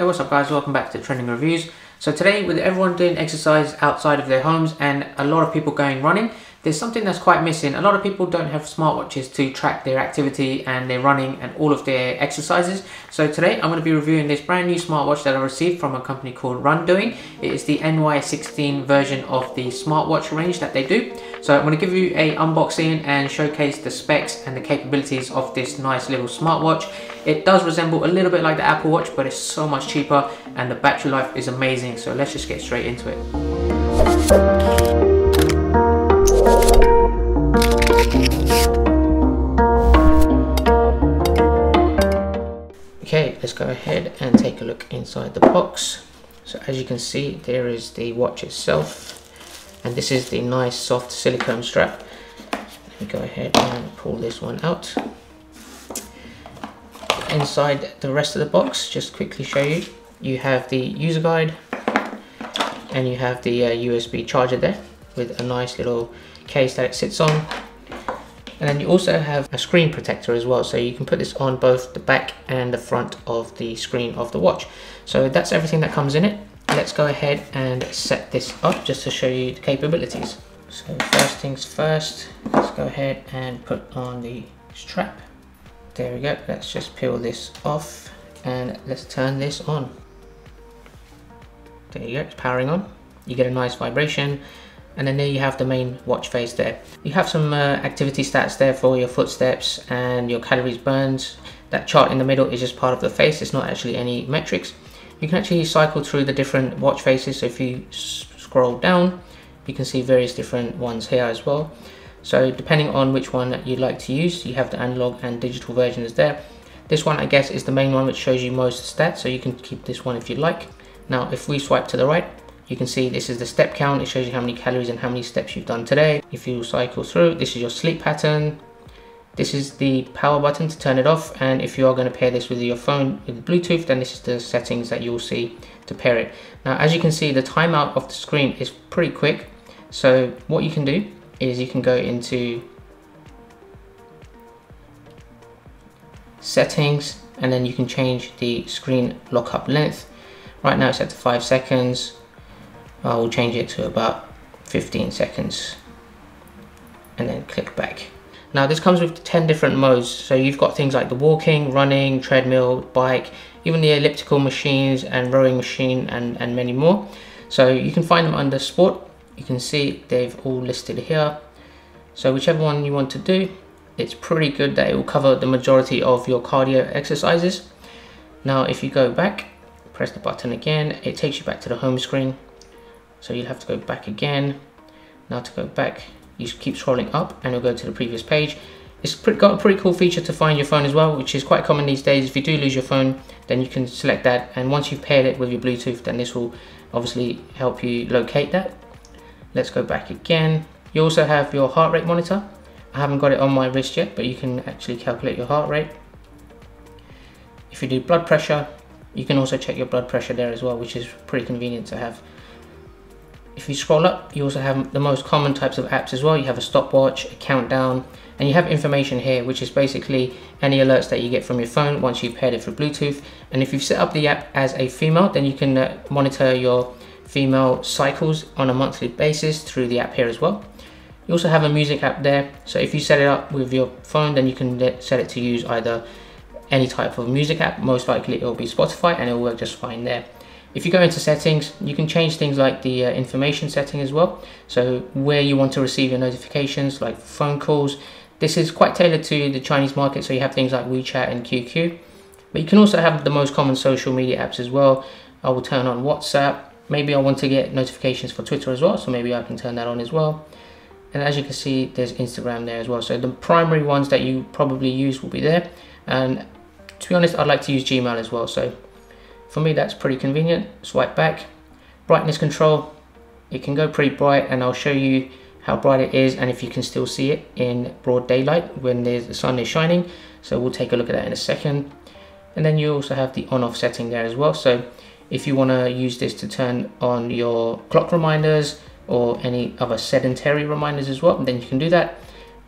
Hey what's up guys, welcome back to Trending Reviews. So today with everyone doing exercise outside of their homes and a lot of people going running, there's something that's quite missing. A lot of people don't have smartwatches to track their activity and their running and all of their exercises. So today I'm going to be reviewing this brand new smartwatch that I received from a company called Rundoing. It is the NY16 version of the smartwatch range that they do. So I'm going to give you a unboxing and showcase the specs and the capabilities of this nice little smartwatch. It does resemble a little bit like the Apple Watch but it's so much cheaper and the battery life is amazing. So let's just get straight into it. Let's go ahead and take a look inside the box. So as you can see, there is the watch itself. And this is the nice soft silicone strap. Let me go ahead and pull this one out. Inside the rest of the box, just quickly show you, you have the user guide and you have the uh, USB charger there with a nice little case that it sits on and then you also have a screen protector as well so you can put this on both the back and the front of the screen of the watch. So that's everything that comes in it. Let's go ahead and set this up just to show you the capabilities. So first things first let's go ahead and put on the strap. There we go. Let's just peel this off and let's turn this on. There you go. It's powering on. You get a nice vibration and then there you have the main watch face there. You have some uh, activity stats there for your footsteps and your calories burned. That chart in the middle is just part of the face, it's not actually any metrics. You can actually cycle through the different watch faces, so if you scroll down, you can see various different ones here as well. So depending on which one you'd like to use, you have the analog and digital versions there. This one I guess is the main one which shows you most stats, so you can keep this one if you'd like. Now if we swipe to the right, you can see this is the step count. It shows you how many calories and how many steps you've done today. If you cycle through, this is your sleep pattern. This is the power button to turn it off. And if you are going to pair this with your phone with Bluetooth, then this is the settings that you'll see to pair it. Now, as you can see, the timeout of the screen is pretty quick. So what you can do is you can go into settings and then you can change the screen lockup length. Right now it's set to five seconds. I will change it to about 15 seconds and then click back. Now this comes with 10 different modes. So you've got things like the walking, running, treadmill, bike, even the elliptical machines and rowing machine and, and many more. So you can find them under sport. You can see they've all listed here. So whichever one you want to do, it's pretty good that it will cover the majority of your cardio exercises. Now if you go back, press the button again, it takes you back to the home screen so you'll have to go back again. Now to go back, you keep scrolling up and you'll go to the previous page. It's got a pretty cool feature to find your phone as well, which is quite common these days. If you do lose your phone, then you can select that. And once you've paired it with your Bluetooth, then this will obviously help you locate that. Let's go back again. You also have your heart rate monitor. I haven't got it on my wrist yet, but you can actually calculate your heart rate. If you do blood pressure, you can also check your blood pressure there as well, which is pretty convenient to have. If you scroll up, you also have the most common types of apps as well. You have a stopwatch, a countdown, and you have information here, which is basically any alerts that you get from your phone once you've paired it for Bluetooth. And if you've set up the app as a female, then you can uh, monitor your female cycles on a monthly basis through the app here as well. You also have a music app there. So if you set it up with your phone, then you can set it to use either any type of music app. Most likely it will be Spotify and it will work just fine there. If you go into settings, you can change things like the uh, information setting as well. So where you want to receive your notifications, like phone calls. This is quite tailored to the Chinese market, so you have things like WeChat and QQ. But you can also have the most common social media apps as well. I will turn on WhatsApp. Maybe I want to get notifications for Twitter as well, so maybe I can turn that on as well. And as you can see, there's Instagram there as well. So the primary ones that you probably use will be there. And to be honest, I'd like to use Gmail as well. So for me, that's pretty convenient. Swipe back. Brightness control, it can go pretty bright and I'll show you how bright it is and if you can still see it in broad daylight when the sun is shining. So we'll take a look at that in a second. And then you also have the on off setting there as well. So if you want to use this to turn on your clock reminders or any other sedentary reminders as well, then you can do that.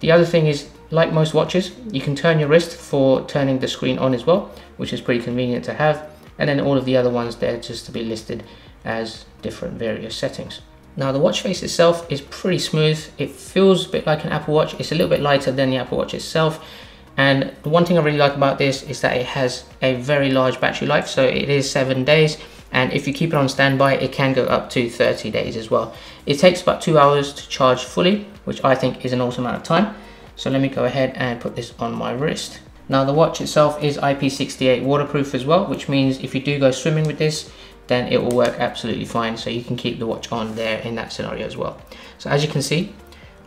The other thing is, like most watches, you can turn your wrist for turning the screen on as well, which is pretty convenient to have and then all of the other ones there just to be listed as different various settings. Now the watch face itself is pretty smooth. It feels a bit like an Apple Watch. It's a little bit lighter than the Apple Watch itself. And the one thing I really like about this is that it has a very large battery life. So it is seven days. And if you keep it on standby, it can go up to 30 days as well. It takes about two hours to charge fully, which I think is an awesome amount of time. So let me go ahead and put this on my wrist. Now the watch itself is IP68 waterproof as well, which means if you do go swimming with this, then it will work absolutely fine. So you can keep the watch on there in that scenario as well. So as you can see,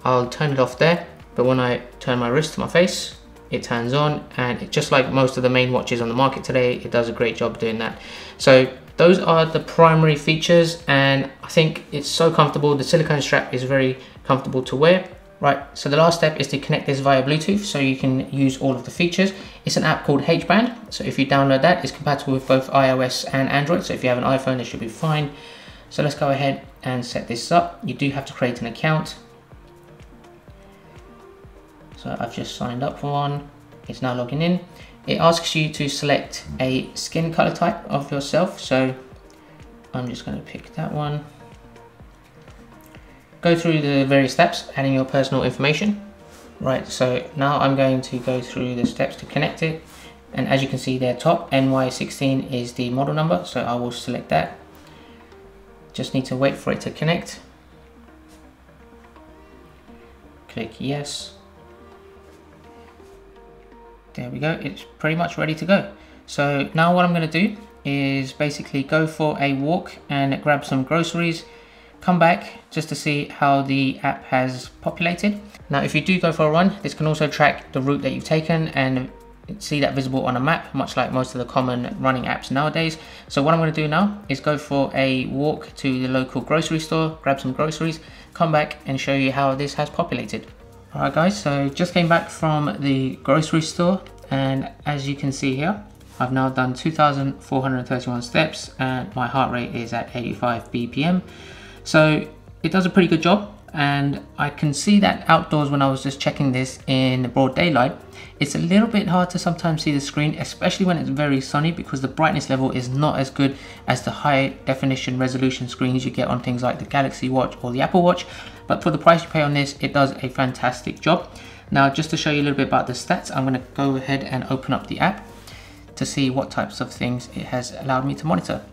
I'll turn it off there, but when I turn my wrist to my face, it turns on and it, just like most of the main watches on the market today, it does a great job doing that. So those are the primary features and I think it's so comfortable. The silicone strap is very comfortable to wear. Right, so the last step is to connect this via Bluetooth so you can use all of the features. It's an app called HBand, so if you download that, it's compatible with both iOS and Android, so if you have an iPhone, it should be fine. So let's go ahead and set this up. You do have to create an account. So I've just signed up for one. It's now logging in. It asks you to select a skin color type of yourself, so I'm just going to pick that one go through the various steps, adding your personal information. Right, so now I'm going to go through the steps to connect it. And as you can see there top, NY16 is the model number, so I will select that. Just need to wait for it to connect. Click yes. There we go, it's pretty much ready to go. So now what I'm gonna do is basically go for a walk and grab some groceries come back just to see how the app has populated. Now if you do go for a run, this can also track the route that you've taken and see that visible on a map, much like most of the common running apps nowadays. So what I'm going to do now is go for a walk to the local grocery store, grab some groceries, come back and show you how this has populated. Alright guys, so just came back from the grocery store and as you can see here, I've now done 2,431 steps and my heart rate is at 85 BPM. So it does a pretty good job and I can see that outdoors when I was just checking this in broad daylight it's a little bit hard to sometimes see the screen especially when it's very sunny because the brightness level is not as good as the high definition resolution screens you get on things like the Galaxy Watch or the Apple Watch. But for the price you pay on this it does a fantastic job. Now just to show you a little bit about the stats I'm going to go ahead and open up the app to see what types of things it has allowed me to monitor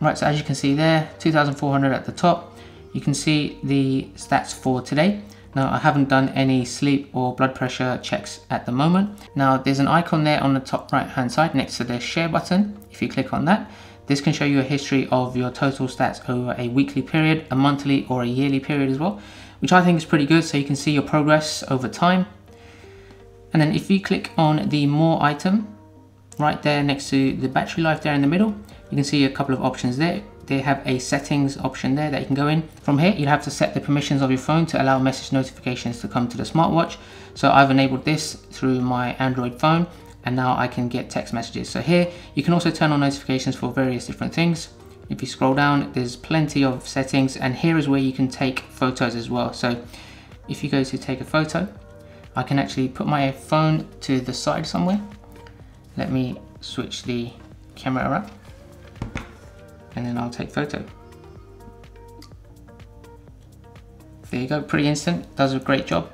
Right, so as you can see there, 2,400 at the top. You can see the stats for today. Now, I haven't done any sleep or blood pressure checks at the moment. Now, there's an icon there on the top right hand side next to the share button. If you click on that, this can show you a history of your total stats over a weekly period, a monthly or a yearly period as well, which I think is pretty good. So you can see your progress over time. And then if you click on the more item, right there next to the battery life there in the middle, you can see a couple of options there. They have a settings option there that you can go in. From here, you'll have to set the permissions of your phone to allow message notifications to come to the smartwatch. So I've enabled this through my Android phone and now I can get text messages. So here, you can also turn on notifications for various different things. If you scroll down, there's plenty of settings and here is where you can take photos as well. So if you go to take a photo, I can actually put my phone to the side somewhere. Let me switch the camera up and then I'll take photo. There you go, pretty instant, does a great job.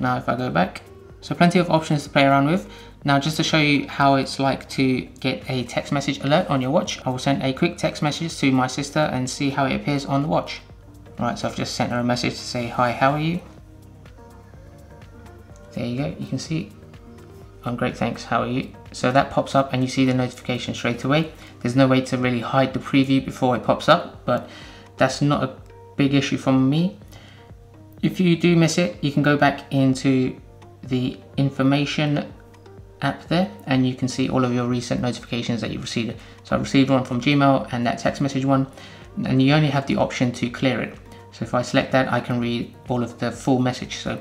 Now if I go back, so plenty of options to play around with. Now just to show you how it's like to get a text message alert on your watch, I will send a quick text message to my sister and see how it appears on the watch. Right, so I've just sent her a message to say, hi, how are you? There you go, you can see I'm great, thanks. How are you? So that pops up and you see the notification straight away. There's no way to really hide the preview before it pops up, but that's not a big issue from me. If you do miss it, you can go back into the information app there and you can see all of your recent notifications that you've received. So I've received one from Gmail and that text message one, and you only have the option to clear it. So if I select that, I can read all of the full message. So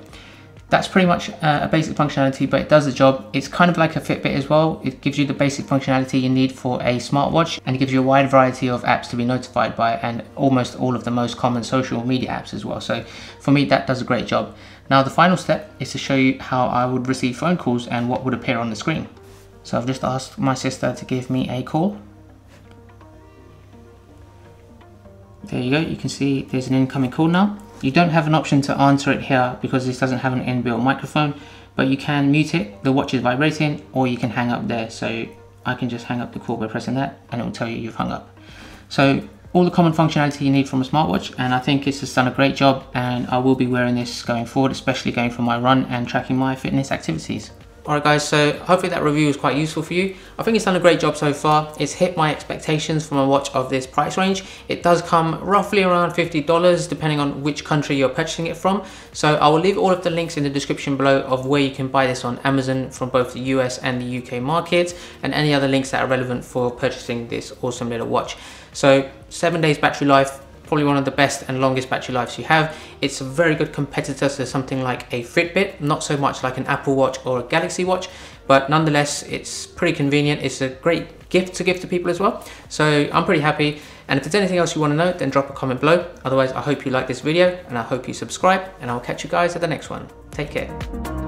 that's pretty much uh, a basic functionality, but it does the job. It's kind of like a Fitbit as well. It gives you the basic functionality you need for a smartwatch and it gives you a wide variety of apps to be notified by and almost all of the most common social media apps as well. So for me, that does a great job. Now the final step is to show you how I would receive phone calls and what would appear on the screen. So I've just asked my sister to give me a call. There you go, you can see there's an incoming call now. You don't have an option to answer it here because this doesn't have an inbuilt microphone, but you can mute it, the watch is vibrating, or you can hang up there. So I can just hang up the call by pressing that and it will tell you you've hung up. So all the common functionality you need from a smartwatch and I think it's just done a great job and I will be wearing this going forward, especially going for my run and tracking my fitness activities. Alright guys, so hopefully that review was quite useful for you. I think it's done a great job so far. It's hit my expectations from a watch of this price range. It does come roughly around $50 depending on which country you're purchasing it from. So I will leave all of the links in the description below of where you can buy this on Amazon from both the US and the UK markets and any other links that are relevant for purchasing this awesome little watch. So seven days battery life, probably one of the best and longest battery lives you have. It's a very good competitor to something like a Fitbit, not so much like an Apple Watch or a Galaxy Watch, but nonetheless, it's pretty convenient. It's a great gift to give to people as well. So I'm pretty happy. And if there's anything else you want to know, then drop a comment below. Otherwise, I hope you like this video and I hope you subscribe and I'll catch you guys at the next one. Take care.